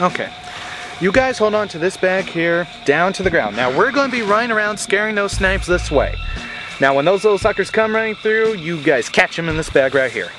Okay. You guys hold on to this bag here, down to the ground. Now we're going to be running around scaring those snipes this way. Now when those little suckers come running through, you guys catch them in this bag right here.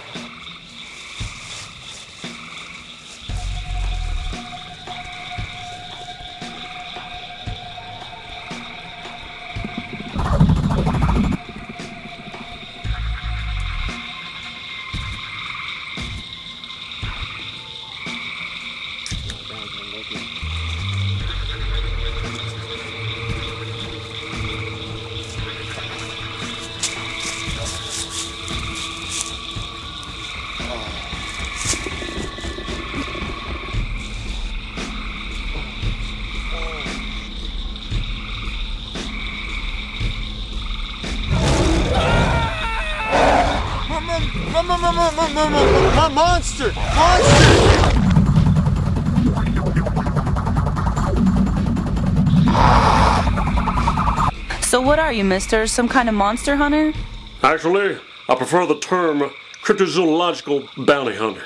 Monster! Monster! So what are you, mister? Some kind of monster hunter? Actually, I prefer the term cryptozoological bounty hunter.